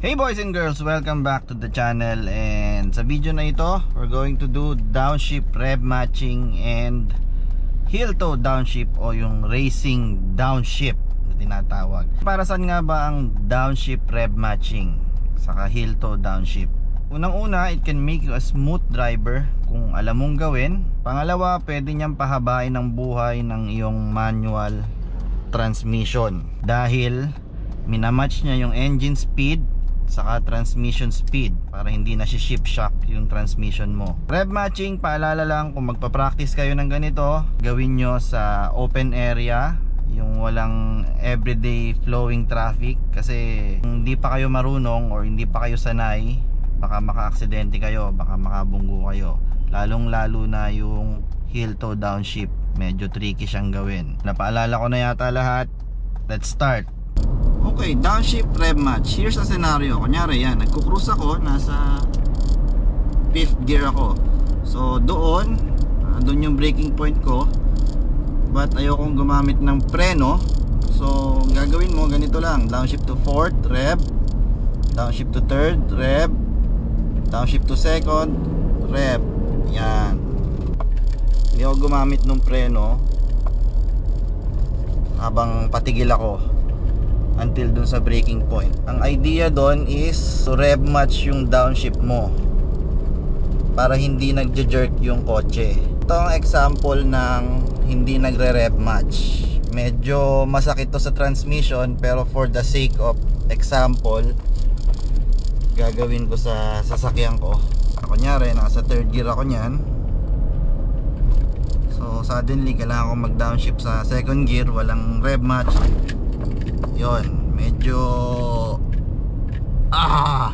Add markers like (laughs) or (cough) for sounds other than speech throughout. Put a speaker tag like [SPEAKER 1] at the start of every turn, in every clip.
[SPEAKER 1] Hey boys and girls, welcome back to the channel and sa video na ito, we're going to do downshift rev matching and heel toe downshift o yung racing downshift na tinatawag. Para saan nga ba ang downshift rev matching saka heel toe downshift? Unang-una, it can make you a smooth driver kung alam mong gawin. Pangalawa, pwede niyang pahabain ang buhay ng iyong manual transmission dahil minamatch niya yung engine speed saka transmission speed para hindi na ship shock yung transmission mo. Rev matching paalala lang kung magpa-practice kayo ng ganito gawin nyo sa open area yung walang everyday flowing traffic. Kasi hindi pa kayo marunong or hindi pa kayo sanay baka maka-aksidente kayo baka makabunggo kayo. Lalong lalo na yung heel toe downshift medyo tricky siyang gawin. Napaalala ko na yata lahat. Let's start Okay, downshift rev match. Here's a scenario. Kunyari yan, nagko-cruise ako, nasa fifth gear ako. So doon, uh, doon yung braking point ko. But ayokong gumamit ng preno. So gagawin mo ganito lang, downshift to fourth, rev. Downshift to third, rev. Downshift to second, rev. Yan. Hindi ako gumamit ng preno habang patigil ako until dun sa breaking point. Ang idea doon is to rev match yung downshift mo para hindi nagja-jerk yung kotse. Ito ang example ng hindi nagre-rev match. Medyo masakit to sa transmission pero for the sake of example gagawin ko sa sasakyan ko. Kunyari, nasa third gear ako niyan. So suddenly kailangan ko mag-downshift sa second gear, walang rev match yon medyo ah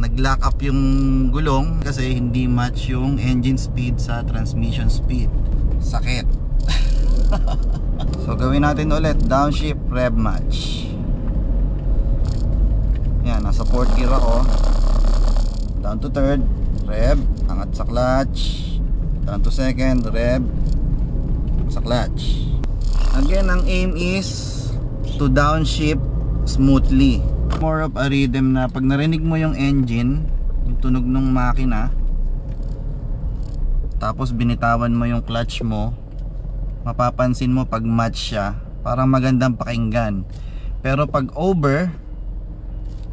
[SPEAKER 1] nag-lock up yung gulong kasi hindi match yung engine speed sa transmission speed. Sakit. (laughs) So gawin natin ulit. Downshift rev match. Yan nasa fourth gear ako. Down to third rev. Angat sa clutch. Down to second rev. Sa clutch. Again ang aim is to downshift smoothly. More of a rhythm na pag narinig mo yung engine yung tunog ng makina tapos binitawan mo yung clutch mo mapapansin mo pag match siya parang magandang pakinggan. Pero pag over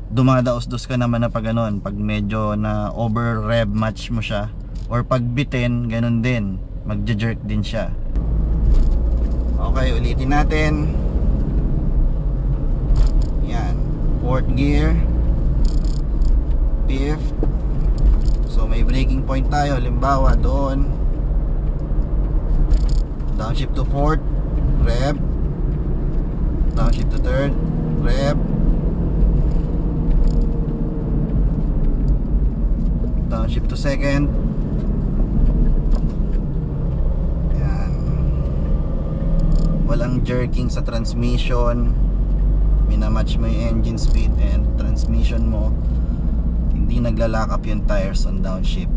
[SPEAKER 1] dumadaos-dos ka naman na pag ganun pag medyo na over rev match mo siya or pag bitin ganun din magja-jerk din siya. Okay ulitin natin yan fourth gear fifth so may braking point tayo. Limbawa doon. Downshift to fourth rev. Downshift to third rev. Downshift to second. Yan. Walang jerking sa transmission minamatch mo yung engine speed and transmission mo. Hindi nagla-lock up yung tires on downshift.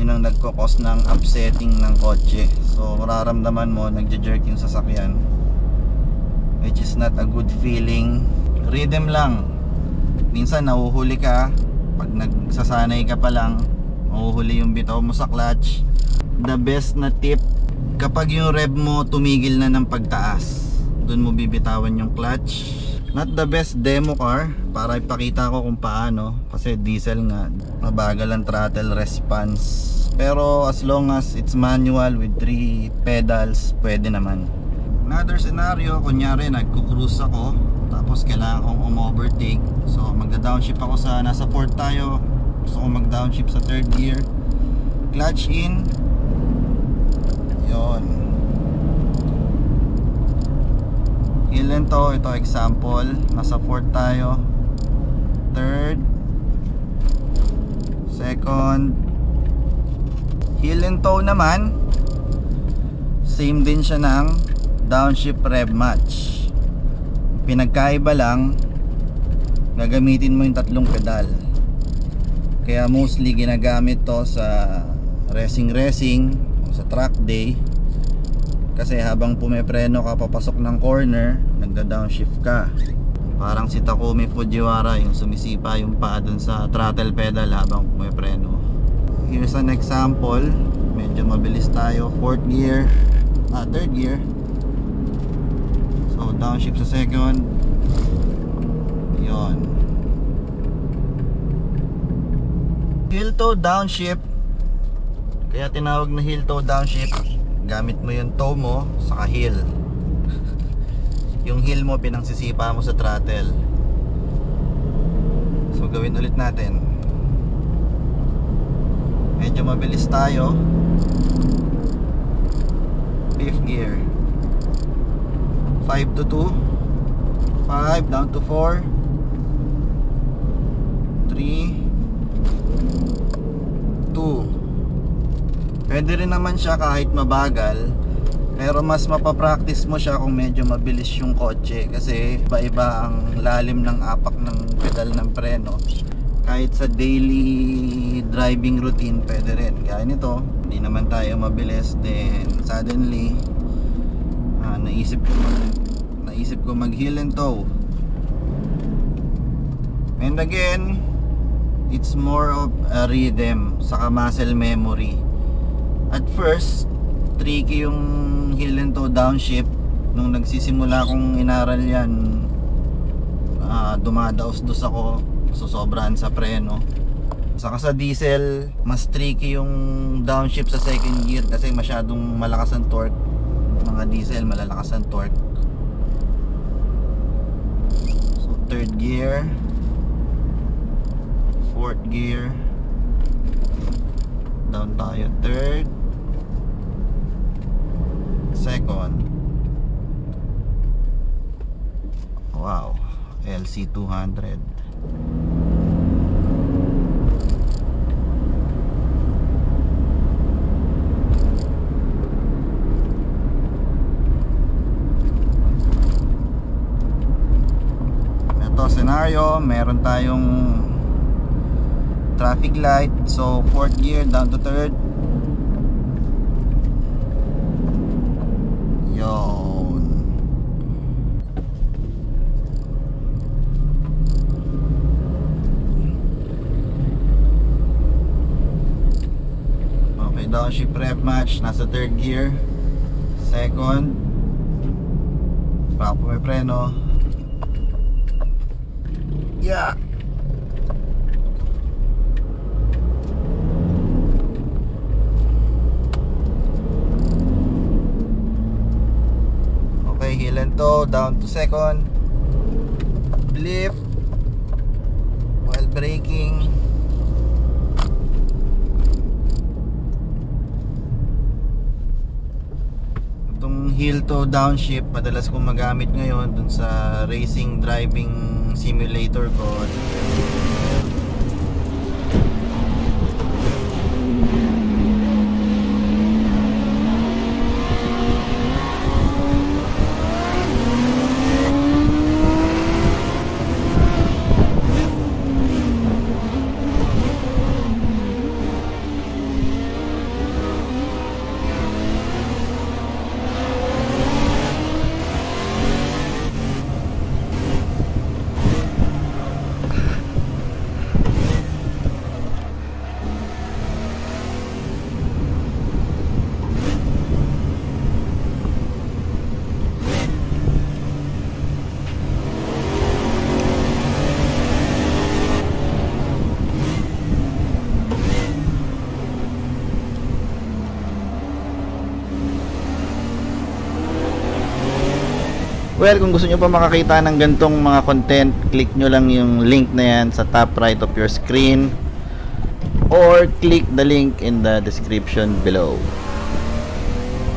[SPEAKER 1] Yun ang nagkukos ng upsetting ng kotse. So mararamdaman mo nagja-jerk yung sasakyan. Which is not a good feeling. Rhythm lang. Minsan nahuhuli ka. Pag nagsasanay ka pa lang mahuhuli yung bitaw mo sa clutch. The best na tip kapag yung rev mo tumigil na ng pagtaas doon mo bibitawan yung clutch. Not the best demo car para ipakita ko kung paano. Kasi diesel nga mabagal ang throttle response. Pero as long as it's manual with 3 pedals pwede naman. Another scenario kunyari nagko-cruise ako tapos kailangan kong um-overtake. So magda-downshift ako sa nasa port tayo. Gusto kong mag-downshift sa third gear. Clutch in. Yon ilan to? Ito example. Nasa fourth tayo. Third. Second. Heel and toe naman. Same din siya ng downshift rev match. Pinagkaiba lang. Gagamitin mo yung tatlong pedal. Kaya mostly ginagamit to sa racing racing sa track day. Kasi habang pumepreno ka papasok ng corner nagda downshift ka Parang si Takumi Fujiwara yung sumisipa yung paa dun sa throttle pedal habang pumipreno. Here's an example. Medyo mabilis tayo. Fourth gear. Ah, third gear. So, downshift sa second. Yon. Heel toe downshift. Kaya tinawag na heel toe downshift. Gamit mo yung toe mo saka heel yung heel mo pinangsisipa mo sa throttle. So gawin ulit natin. Medyo mabilis tayo. Fifth gear. 5 to 2 5 down to 4 3 2 pwede rin naman siya kahit mabagal pero mas mapapractice mo siya kung medyo mabilis yung kotse kasi iba-iba ang lalim ng apak ng pedal ng preno. Kahit sa daily driving routine pwede rin. Gaya nito, hindi naman tayo mabilis then suddenly ah, naisip ko naisip ko mag heel and toe. And again, it's more of a rhythm saka muscle memory. At first, tricky yung heel and toe downshift. Nung nagsisimula kong inaral yan uh, dumadaos-dos ako sosobrahan sa preno. Saka sa diesel mas tricky yung downshift sa second gear kasi masyadong malakas ang torque. Mga diesel malalakas ang torque. So third gear. Fourth gear. Down tayo third on wow. LC 200 ito scenario meron tayong traffic light. So 4th gear down to 3rd downshift rev match. Nasa third gear. Second. Papo may preno. Yeah. Okay, heel and down to second. Blip. While braking. Heel to downshift, madalas kong magamit ngayon dun sa racing driving simulator ko. Well, kung gusto nyo pa makakita ng gantong mga content, click nyo lang yung link na yan sa top right of your screen or click the link in the description below.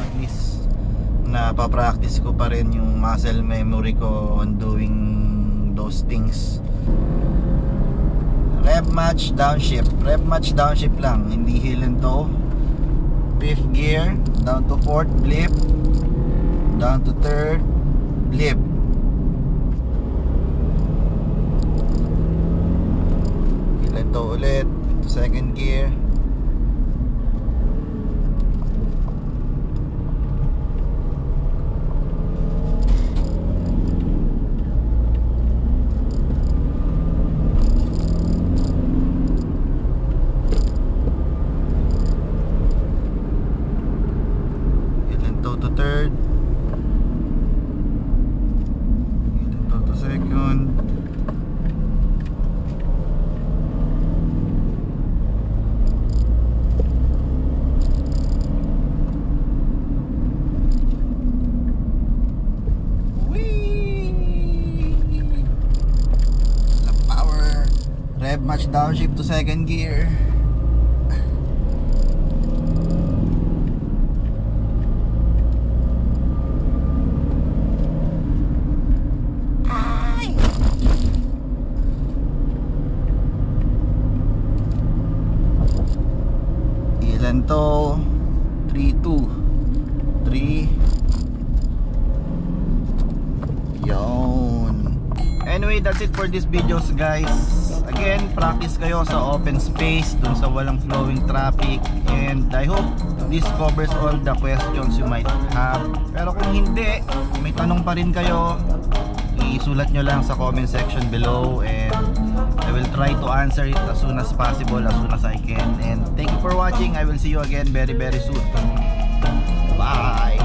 [SPEAKER 1] At least napapractice ko pa rin yung muscle memory ko on doing those things. Rev match downshift. Rev match downshift lang, hindi heel and toe. Fifth gear, down to fourth blip, down to third, blip ilan to ulit? Second gear Rev match downshift to second gear. Ilan to? 3, 2 3 Yon Anyway, that's it for this videos guys. Again, practice kayo sa open space Dun sa walang flowing traffic. And I hope this covers all the questions you might have. Pero kung hindi, may tanong pa rin kayo isulat nyo lang sa comment section below. And I will try to answer it as soon as possible as soon as I can. And thank you for watching. I will see you again very very soon. Bye